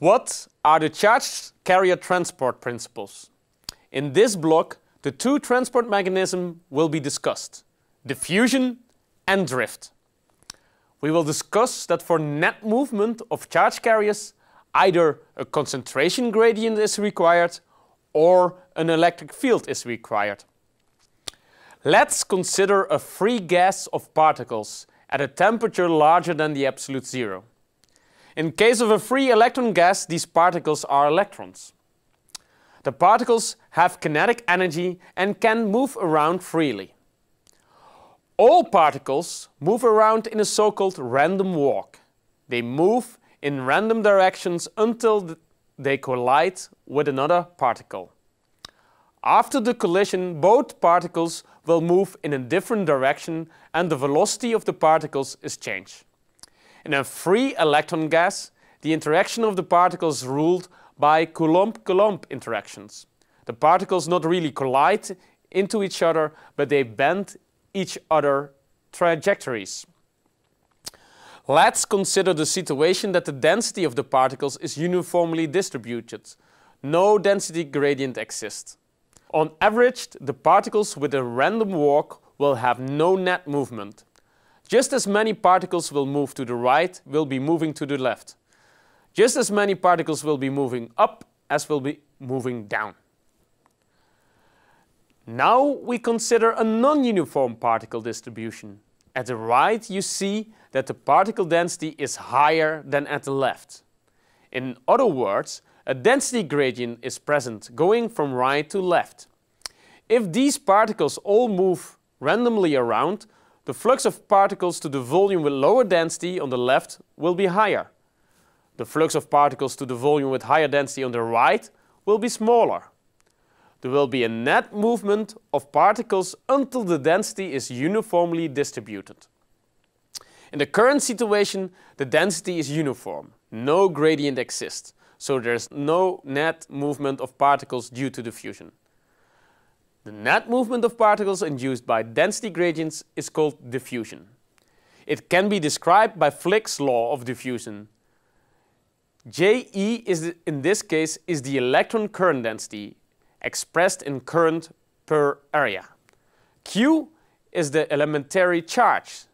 What are the charge carrier transport principles? In this block, the two transport mechanisms will be discussed, diffusion and drift. We will discuss that for net movement of charge carriers, either a concentration gradient is required or an electric field is required. Let's consider a free gas of particles at a temperature larger than the absolute zero. In case of a free electron gas, these particles are electrons. The particles have kinetic energy and can move around freely. All particles move around in a so-called random walk. They move in random directions until they collide with another particle. After the collision, both particles will move in a different direction and the velocity of the particles is changed. In a free electron gas, the interaction of the particles ruled by Coulomb-Coulomb interactions. The particles not really collide into each other, but they bend each other trajectories. Let's consider the situation that the density of the particles is uniformly distributed. No density gradient exists. On average, the particles with a random walk will have no net movement. Just as many particles will move to the right will be moving to the left. Just as many particles will be moving up as will be moving down. Now we consider a non-uniform particle distribution. At the right you see that the particle density is higher than at the left. In other words, a density gradient is present going from right to left. If these particles all move randomly around, the flux of particles to the volume with lower density on the left will be higher. The flux of particles to the volume with higher density on the right will be smaller. There will be a net movement of particles until the density is uniformly distributed. In the current situation, the density is uniform. No gradient exists, so there's no net movement of particles due to diffusion. The net movement of particles induced by density gradients is called diffusion. It can be described by Fick's law of diffusion. Je is in this case is the electron current density expressed in current per area. Q is the elementary charge.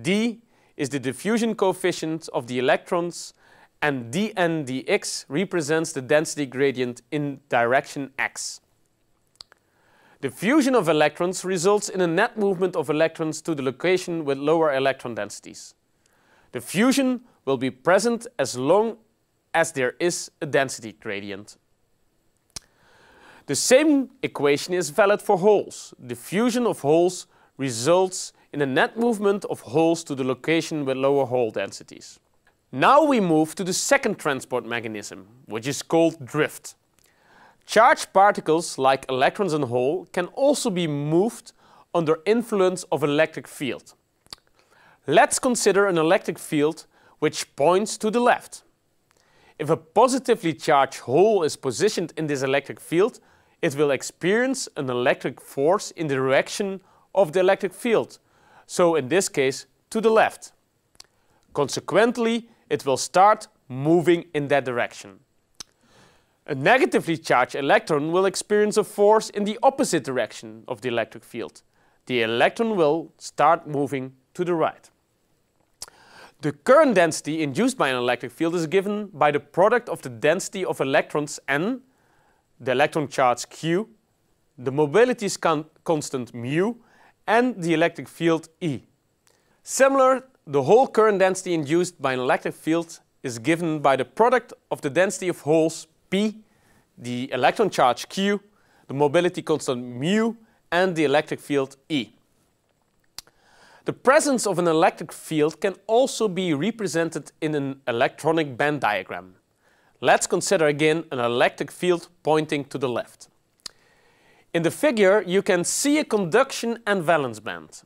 D is the diffusion coefficient of the electrons and dn dx represents the density gradient in direction x. Diffusion of electrons results in a net movement of electrons to the location with lower electron densities. Diffusion will be present as long as there is a density gradient. The same equation is valid for holes. Diffusion of holes results in a net movement of holes to the location with lower hole densities. Now we move to the second transport mechanism, which is called drift. Charged particles, like electrons and hole, can also be moved under influence of electric field. Let's consider an electric field which points to the left. If a positively charged hole is positioned in this electric field, it will experience an electric force in the direction of the electric field, so in this case to the left. Consequently, it will start moving in that direction. A negatively charged electron will experience a force in the opposite direction of the electric field. The electron will start moving to the right. The current density induced by an electric field is given by the product of the density of electrons n, the electron charge q, the mobility con constant mu, and the electric field E. Similar, the hole current density induced by an electric field is given by the product of the density of holes P, the electron charge Q, the mobility constant mu, and the electric field E. The presence of an electric field can also be represented in an electronic band diagram. Let's consider again an electric field pointing to the left. In the figure you can see a conduction and valence band.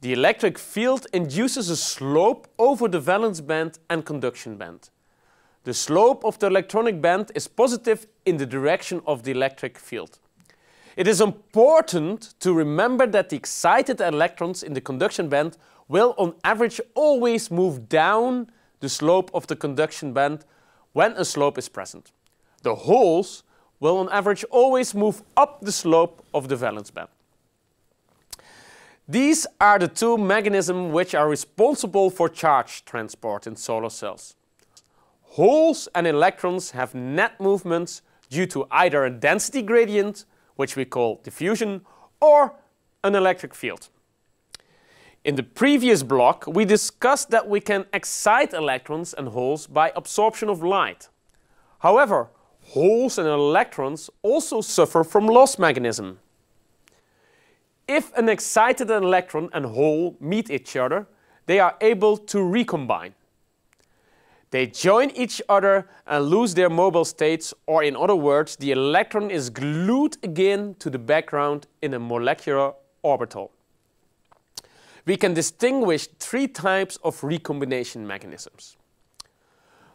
The electric field induces a slope over the valence band and conduction band. The slope of the electronic band is positive in the direction of the electric field. It is important to remember that the excited electrons in the conduction band will on average always move down the slope of the conduction band when a slope is present. The holes will on average always move up the slope of the valence band. These are the two mechanisms which are responsible for charge transport in solar cells. Holes and electrons have net movements due to either a density gradient, which we call diffusion, or an electric field. In the previous block, we discussed that we can excite electrons and holes by absorption of light. However, holes and electrons also suffer from loss mechanism. If an excited electron and hole meet each other, they are able to recombine. They join each other and lose their mobile states, or in other words, the electron is glued again to the background in a molecular orbital. We can distinguish three types of recombination mechanisms.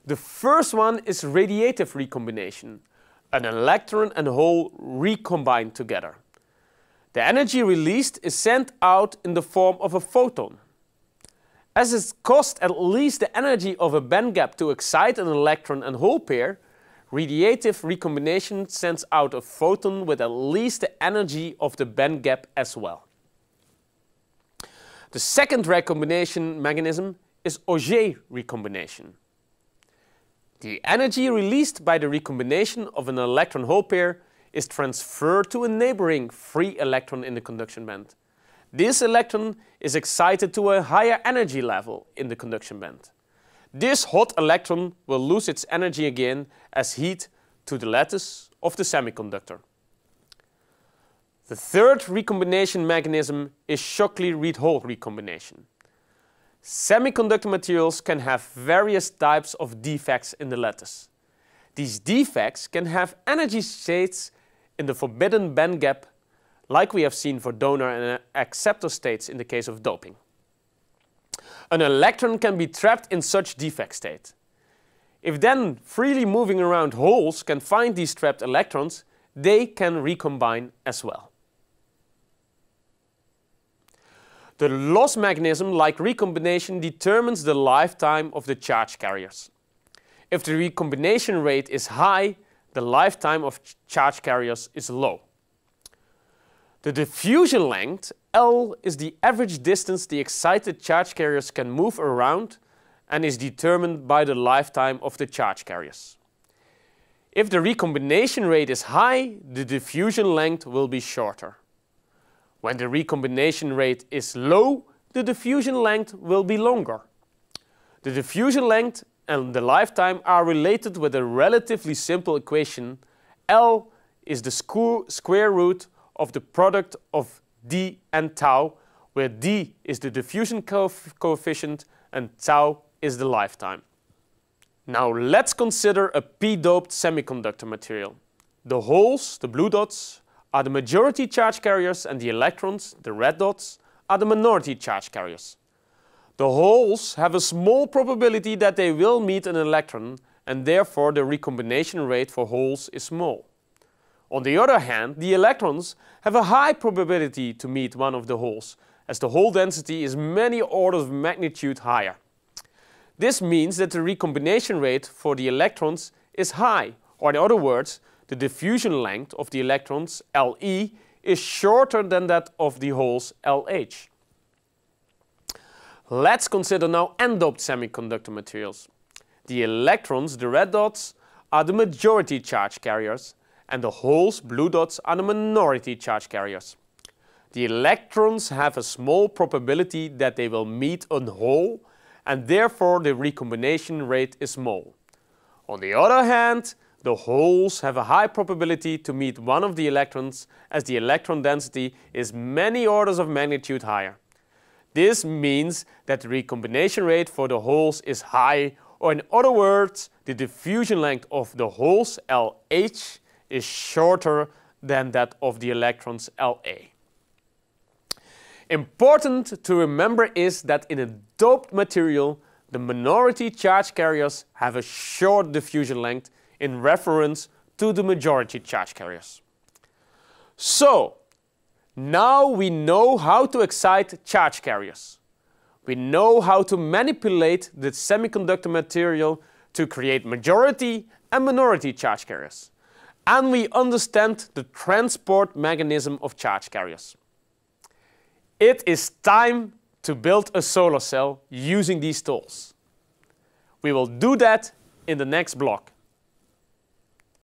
The first one is radiative recombination. An electron and hole recombine together. The energy released is sent out in the form of a photon. As it costs at least the energy of a band gap to excite an electron and hole pair, radiative recombination sends out a photon with at least the energy of the band gap as well. The second recombination mechanism is Auger recombination. The energy released by the recombination of an electron-hole pair is transferred to a neighboring free electron in the conduction band. This electron is excited to a higher energy level in the conduction band. This hot electron will lose its energy again as heat to the lattice of the semiconductor. The third recombination mechanism is Shockley-Read-Hall recombination. Semiconductor materials can have various types of defects in the lattice. These defects can have energy states in the forbidden band gap like we have seen for donor and acceptor states in the case of doping. An electron can be trapped in such defect state. If then freely moving around holes can find these trapped electrons, they can recombine as well. The loss mechanism, like recombination, determines the lifetime of the charge carriers. If the recombination rate is high, the lifetime of ch charge carriers is low. The diffusion length, L, is the average distance the excited charge carriers can move around and is determined by the lifetime of the charge carriers. If the recombination rate is high, the diffusion length will be shorter. When the recombination rate is low, the diffusion length will be longer. The diffusion length and the lifetime are related with a relatively simple equation. L is the square root of the product of d and tau, where d is the diffusion coefficient and tau is the lifetime. Now let's consider a p-doped semiconductor material. The holes, the blue dots, are the majority charge carriers and the electrons, the red dots, are the minority charge carriers. The holes have a small probability that they will meet an electron and therefore the recombination rate for holes is small. On the other hand, the electrons have a high probability to meet one of the holes as the hole density is many orders of magnitude higher. This means that the recombination rate for the electrons is high, or in other words, the diffusion length of the electrons, Le, is shorter than that of the holes, LH. Let's consider now n-doped semiconductor materials. The electrons, the red dots, are the majority charge carriers and the holes, blue dots, are the minority charge carriers. The electrons have a small probability that they will meet a hole and therefore the recombination rate is small. On the other hand, the holes have a high probability to meet one of the electrons as the electron density is many orders of magnitude higher. This means that the recombination rate for the holes is high or in other words, the diffusion length of the holes LH is shorter than that of the electrons LA. Important to remember is that in a doped material, the minority charge carriers have a short diffusion length in reference to the majority charge carriers. So, now we know how to excite charge carriers. We know how to manipulate the semiconductor material to create majority and minority charge carriers. And we understand the transport mechanism of charge carriers. It is time to build a solar cell using these tools. We will do that in the next block.